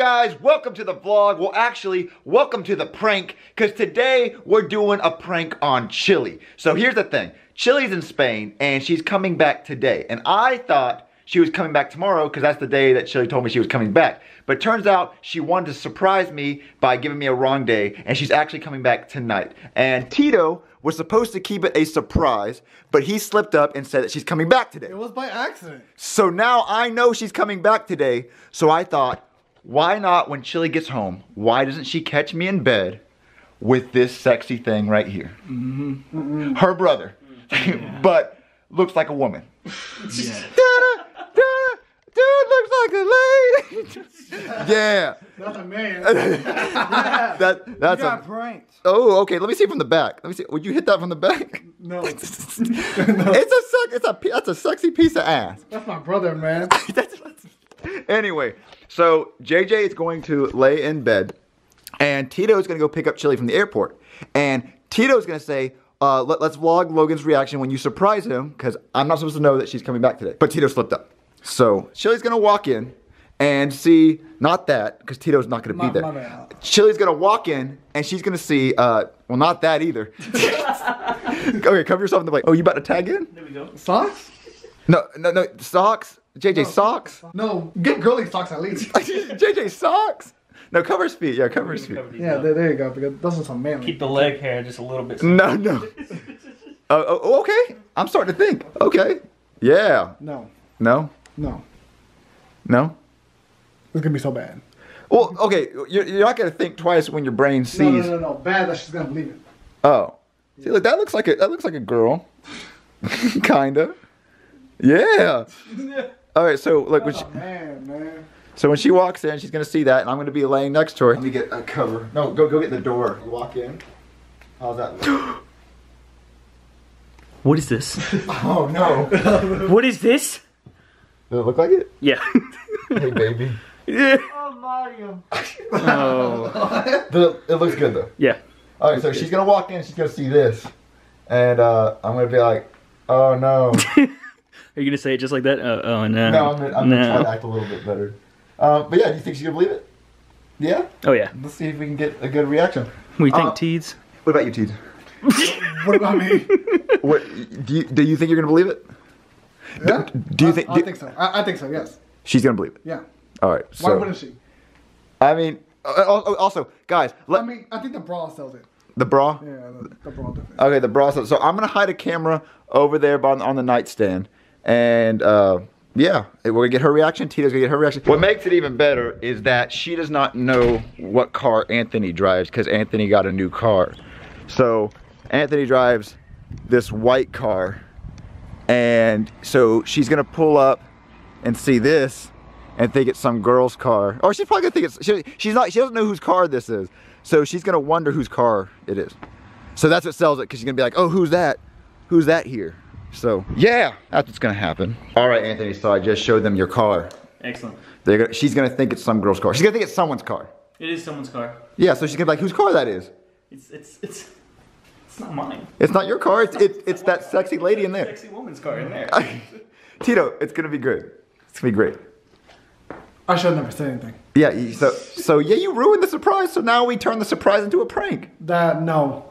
guys, welcome to the vlog. Well, actually, welcome to the prank, because today we're doing a prank on Chilly. So here's the thing. Chilly's in Spain, and she's coming back today. And I thought she was coming back tomorrow, because that's the day that Chilly told me she was coming back. But it turns out she wanted to surprise me by giving me a wrong day, and she's actually coming back tonight. And Tito was supposed to keep it a surprise, but he slipped up and said that she's coming back today. It was by accident. So now I know she's coming back today. So I thought, why not when Chilly gets home, why doesn't she catch me in bed with this sexy thing right here? Mm-hmm. Her brother. but looks like a woman. Yeah. Da-da, da-da, Dude looks like a lady. yeah. That's a man. That you that's a pranked. Oh, okay. Let me see from the back. Let me see. Would you hit that from the back? No. It's a sec- it's a that's a sexy piece of ass. That's my brother, man. Anyway, so JJ is going to lay in bed, and Tito is going to go pick up Chilly from the airport. And Tito is going to say, uh, let, us vlog Logan's reaction when you surprise him, because I'm not supposed to know that she's coming back today. But Tito slipped up. So Chilly's going to walk in and see, not that, because Tito's not going to My- be there. my. Chilly's going to walk in, and she's going to see, uh, well, not that either. okay, cover yourself in the blanket. Oh, you about to tag in? There we go. Socks? No, no, no, socks? JJ, socks? No, get girly socks at least. JJ, socks? No, cover his feet. Yeah, cover his feet. Cover yeah, there, there you go. Because those are some manly. Keep the leg hair just a little bit. No, no. Oh, oh, oh, okay. I'm starting to think. Okay. Yeah. No, No. no. No. It's gonna be so bad. Well, okay. You're, you're not gonna think twice when your brain sees. No, no, no, no. Bad that she's gonna believe it. Oh. See, look, that looks like a that looks like a girl. Kinda. Yeah. All right. So look, when she, Oh, man, man. so when she walks in, she's gonna see that, and I'm gonna be laying next to her. Let me get a cover. No, go go get the door. You walk in. How's that? Look? What is this? oh no. what is this? Does it look like it? Yeah. Hey baby. yeah. Oh, Mario. Oh. The- it looks good though. Yeah. All right, so she's gonna walk in. She's gonna see this, and uh, I'm gonna be like, "Oh no, Are you gonna say it just like that? Oh, oh no. no!" I'm gonna, I'm gonna try no. to act a little bit better. Um, but yeah, do you think she's gonna believe it? Yeah. Oh yeah. Let's see if we can get a good reaction. We think, Uh, Teeds? What about you, Teed? What about me? What do you do? You think you're gonna believe it? Yeah? do you I- think- I, think so. I, I think so. Yes. She's gonna believe it. Yeah. All right. Why wouldn't she? I mean, uh, uh, also, guys, let I mean, I think the bra sells it. the bra. Yeah, the, the bra definitely. Okay, the bra. So, so I'm gonna hide a camera over there on, on the nightstand, and uh, yeah, we're gonna get her reaction. Tito's gonna get her reaction. What makes it even better is that she does not know what car Anthony drives because Anthony got a new car. So Anthony drives this white car, and so she's gonna pull up and see this and think it's some girl's car. Or she's probably gonna think it's she, she's not. She doesn't know whose car this is, so she's gonna wonder whose car it is. So that's what sells it because she's gonna be like, oh, who's that? Who's that here? So yeah, that's what's gonna happen. All right, Anthony. So I just showed them your car. Excellent. They're gonna, she's gonna think it's some girl's car. She's gonna think it's someone's car. It is someone's car. Yeah. So she's gonna be like, whose car that is? It's it's it's it's not mine. It's not your car. It's it's, it's that sexy lady in there. Sexy woman's car in there. Tito, it's gonna be good. It's gonna be great. I should have never said anything. Yeah. So so yeah, you ruined the surprise. So now we turn the surprise into a prank. That no.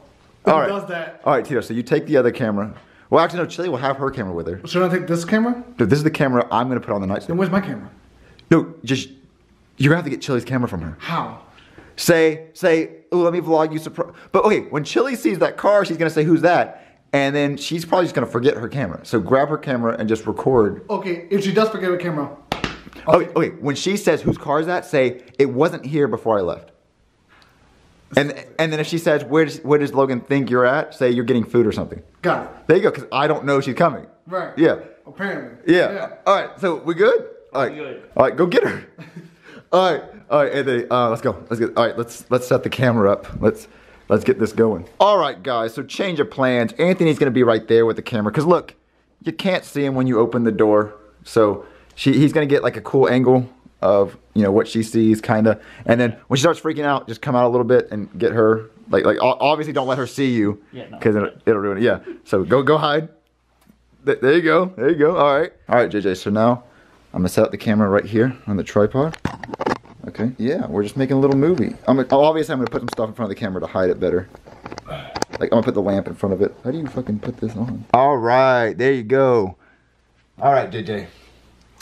Who All right. does that? All right, Tito. So you take the other camera. Well, actually, no. Chilly will have her camera with her. Should I take this camera? Dude, this is the camera I'm gonna put on the Then nightstand. where's my camera? No, just you're gonna have to get Chilly's camera from her. How? Say, say, oh, let me vlog you. Surprise. But okay, when Chilly sees that car, she's gonna say, "Who's that?" And then she's probably just gonna forget her camera. So grab her camera and just record. Okay, if she does forget her camera, Oh, okay. When she says, "Whose car is that?" Say, "It wasn't here before I left." And and then if she says, "Where does where does Logan think you're at?" Say, "You're getting food or something." got it. There you go. Because I don't know she's coming. Right. Yeah. Apparently. Yeah. All right. So we good? All right. good. All right. Go get her. all right. All right, Anthony. Uh, let's go. Let's get. All right. Let's let's set the camera up. Let's let's get this going. All right, guys. So change of plans. Anthony's gonna be right there with the camera. Cause look, you can't see him when you open the door. So she he's gonna get like a cool angle of you know what she sees, kind of. And then when she starts freaking out, just come out a little bit and get her. Like like obviously don't let her see you. Yeah, no. Cause it'll, it'll ruin it. Yeah. So go go hide. Th- There you go. There you go. All right. All right, JJ. So now I'm gonna set up the camera right here on the tripod. Okay. Yeah, we're just making a little movie. I'm gonna, oh, obviously I'm gonna put some stuff in front of the camera to hide it better. Like I'm gonna put the lamp in front of it. How do you fucking put this on? All right, there you go. All right, JJ.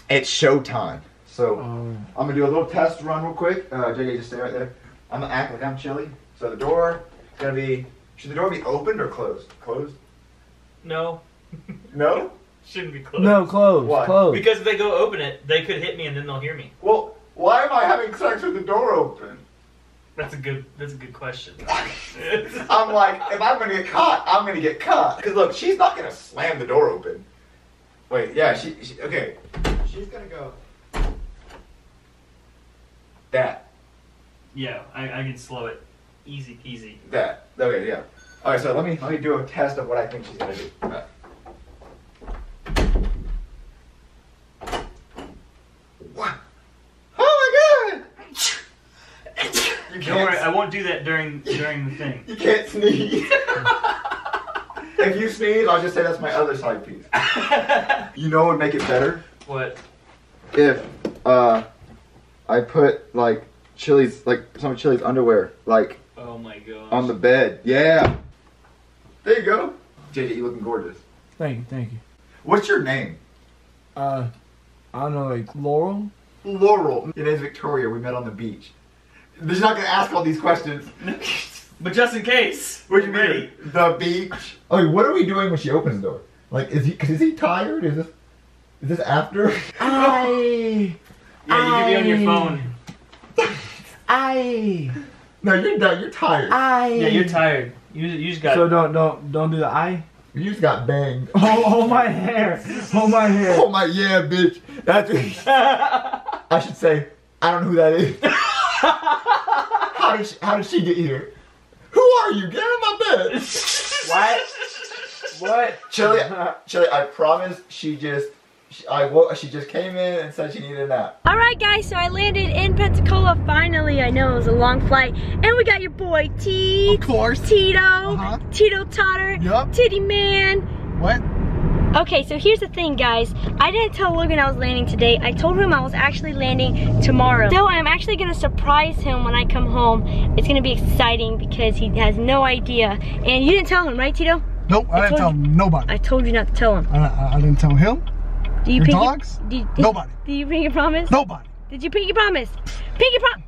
It's showtime. So I'm gonna do a little test run real quick. Uh, JJ, just stay right there. I'm gonna act like I'm chilly. So the door is gonna be. Should the door be opened or closed? Closed? No, No. shouldn't be closed. No, close, Why? close. Because if they go open it, they could hit me and then they'll hear me. Well, why am I having sex with the door open? That's a good. That's a good question. I'm like, if I'm gonna get caught, I'm gonna get caught. Cause look, she's not gonna slam the door open. Wait, yeah, she, she okay. She's gonna go. That, yeah, I, I can slow it. Easy peasy. that. Okay, yeah. All right, so let me let me do a test of what I think she's gonna do. All right. What? Oh my god! You Don't worry, I won't do that during during the thing. you can't sneeze. if you sneeze, I'll just say that's my other side piece. You know what would make it better? what? if uh I put like Chilly's like some of Chilly's underwear like Oh my god. on the bed. Yeah. There you go. JJ, you looking gorgeous. Thank you, thank you. What's your name? Uh, I don't know, like Laurel. Laurel. Your name's Victoria. We met on the beach. She's not gonna ask all these questions. but just in case. What do you Ready. mean? The beach. Oh, what are we doing when she opens the door? Like, is he? Cause is he tired? Is this? Is this after? I, Yeah, you can be on your I- phone. I, no, you're done. You're tired. I. Yeah, you're tired. You you just got. So don't don't don't do the I. You just got banged. Oh, hold my hair. Hold my hair. Oh my yeah, bitch. That's. I should say. I don't know who that is. how did she, how did she get here? Who are you? Get out of my bed. What? What? Chilly, Chilly. I promise. She just. She, I woke. She just came in and said she needed a nap. All right, guys, so I landed in Pensacola finally. I know it was a long flight. And we got your boy, T. Of course. Tito. Uh-huh. Tito Totter. Yup. Titty Man. What? Okay, so here's the thing, guys. I didn't tell Logan I was landing today. I told him I was actually landing tomorrow. So I'm actually gonna surprise him when I come home. It's gonna be exciting because he has no idea. And you didn't tell him, right, Tito? Nope, I, I didn't told tell nobody. I told you not to tell him. I, I, I didn't tell him. Do you Your pinky- dogs? Do you, Nobody. Do you pinky promise? Nobody. Did you pinky promise? Pinky prom.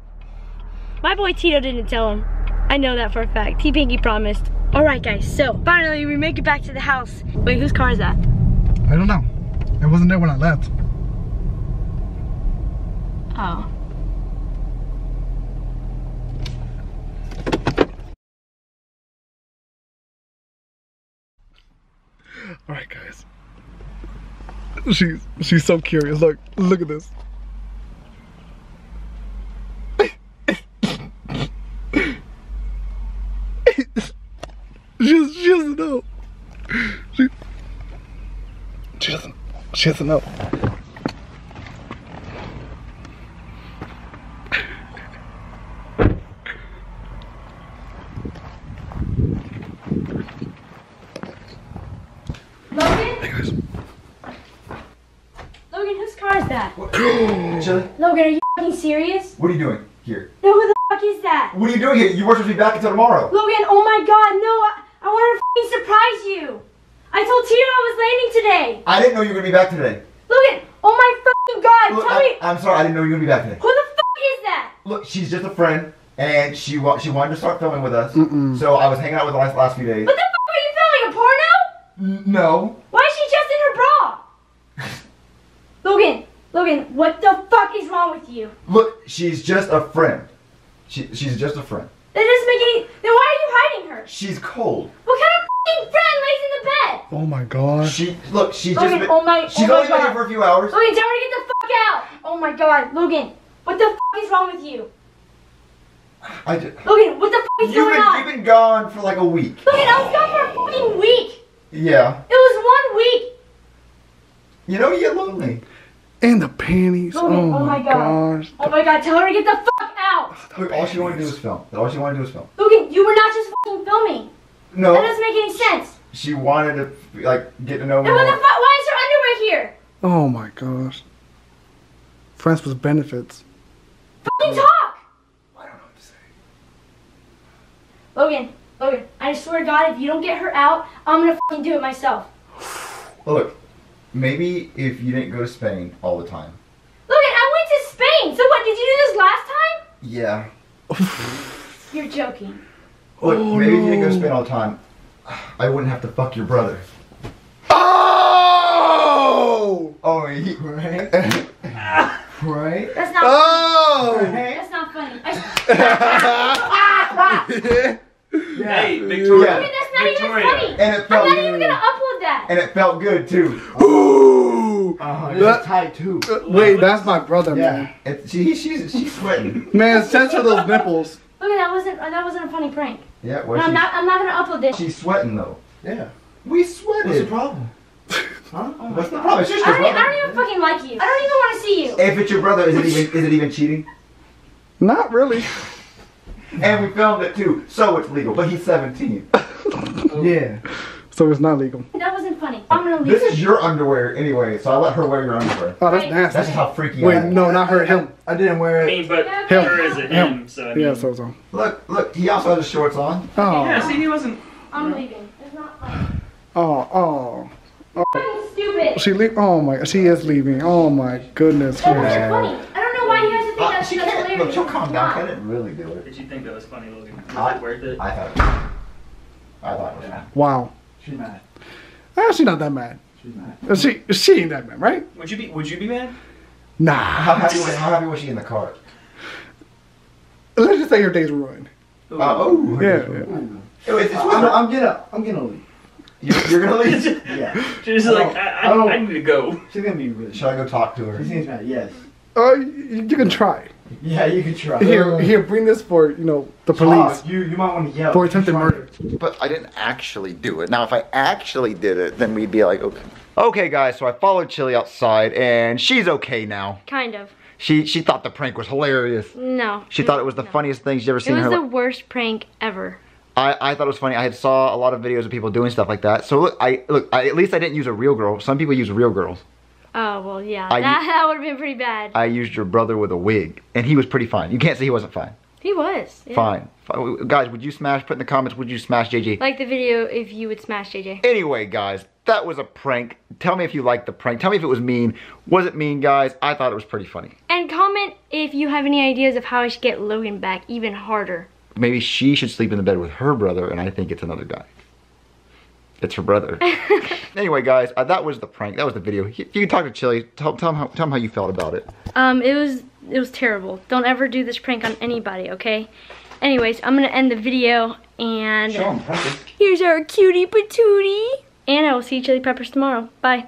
My boy Tito didn't tell him. I know that for a fact. He pinky promised. All right, guys. So finally, we make it back to the house. Wait, whose car is that? I don't know. It wasn't there when I left. Oh. All right, guys. She's she's so curious. Look, look at this. she, she doesn't know. She, she doesn't. She doesn't know. Logan. Car is that? Chilly, Logan, are you fucking serious? what are you doing here? No, who the fuck is that? What are you doing here? You weren't supposed to be back until tomorrow. Logan, oh my God, no! I, I wanted to fucking surprise you. I told Tito I was landing today. I didn't know you were gonna be back today. Logan, oh my fucking God, Look, tell I, me I'm sorry, I didn't know you were gonna be back today. who the fuck is that? Look, she's just a friend, and she wa- she wanted to start filming with us. So I was hanging out with her last last few days. What the fuck are you filming? A porno? N- no, Why is she just in her bra? Logan, Logan, what the fuck is wrong with you? look, she's just a friend. She she's just a friend. That doesn't make any. Then why are you hiding her? She's cold. What kind of fucking friend lays in the bed? Oh my gosh. She look, she's Logan, just been, oh my- she's oh my only been here for a few hours. Logan, tell her to get the fuck out! Oh my god, Logan, what the fuck is wrong with you? I just, Logan, what the fuck is you've going been on? you've been gone for like a week. Logan, I was gone for a fucking week. Yeah, It was one week. you know you get lonely. And the panties. Oh Logan, oh, oh my my God. gosh. Oh my god, tell her to get the fuck out. Look, all she wanted to do was film. All she wanted to do was film. Logan, you were not just fucking filming. No. That doesn't make any sense. she wanted to like get to know me And what the fuck? Why is her underwear here? Oh my gosh. Friends with benefits. Fucking talk! I don't know what to say. Logan, Logan, I swear to God, if you don't get her out, I'm gonna fucking do it myself. Look, maybe if you didn't go to Spain all the time. Logan, I went to Spain. So what? Did you do this last time? Yeah. You're joking. Look, Oh, maybe if you didn't go to. Spain all the time, I wouldn't have to fuck your brother. Oh! Oh, he. Right? Right? That's not. Oh! That's not funny. I, Hey, Yeah. Victoria. Logan, that's not Victoria. even funny. And it I'm not even gonna upload that. and it felt good too. Ooh! Uh-huh. That- That's tight too. Uh, Wait, that's my brother, Yeah. man. It, she, she's she's sweating. Man, censor those nipples. Okay, that wasn't that wasn't a funny prank. Yeah, well, I'm not. I'm not gonna upload this. she's sweating though. Yeah. We What's the sweated. problem? Huh? What's the problem? It's just I your don't, I brother. don't even fucking like you. I don't even want to see you. If it's your brother, is it even is it even cheating? Not really. And we filmed it too, so it's legal. But he's 17. Yeah. So it's not legal. That wasn't funny. I'm gonna leave. This is your underwear anyway, so I let her wear your underwear. Oh, that's Right. That's how freaky I Wait, am. no, not her, him. I didn't wear I it. mean, but Yeah, her is a him, so I mean. Yeah, so so. Look, look, he also has his shorts on. Oh. Yeah, Oh, see, he wasn't. I'm leaving. It's not funny. oh, oh. Fucking stupid. She leave. Oh my, she is leaving. Oh my goodness. That wasn't funny. I don't know why you guys think Uh, that's, she that's can't. hilarious. Look, she'll calm It's down. She not. didn't really do it. Did you think that was funny, Logan? Was I- it worth it? I thought. I thought it was fun. Wow. She's mad. She's not that mad. She's mad. She she ain't that mad, right? Would you be? Would you be mad? Nah. How happy was how happy was she in the car? Let's just say her day's ruined. Uh, oh. Yeah. yeah. It was- it's I'm, I'm gonna, I'm gonna leave. You're, you're gonna leave. Yeah. She's I like, I, I I, don't- I need to go. She's gonna be really. Should I go talk to her? She seems mad. Yes. Uh, you, you can try. Yeah, you could try. Here, here, bring this for you know the police. Talk. You, you might want to yell. For attempted murder. But I didn't actually do it. Now, if I actually did it, then we'd be like, okay. Okay, guys. So I followed Chilly outside, and she's okay now. Kind of. She she thought the prank was hilarious. No. She thought it was the No. funniest thing she's ever seen in was her the life. worst prank ever. I, I thought it was funny. I had saw a lot of videos of people doing stuff like that. So look, I look. I, at least I didn't use a real girl. Some people use real girls. Oh well, yeah. I- that that would have been pretty bad. I used your brother with a wig, and he was pretty fine. You can't say he wasn't fine. he was. yeah. Fine. Fi- Guys, would you smash? Put in the comments. Would you smash JJ? Like the video if you would smash JJ. Anyway, guys, that was a prank. Tell me if you liked the prank. Tell me if it was mean. Was it mean, guys? I thought it was pretty funny. And comment if you have any ideas of how I should get Logan back even harder. Maybe she should sleep in the bed with her brother, and I think it's another guy. It's her brother. anyway, guys, uh, that was the prank. That was the video. You you can talk to Chilly. Tell, tell, him how, tell him how you felt about it. Um, it was it was terrible. Don't ever do this prank on anybody, okay? Anyways, I'm gonna end the video and him. here's our cutie patootie. And I will see Chili Peppers tomorrow. Bye.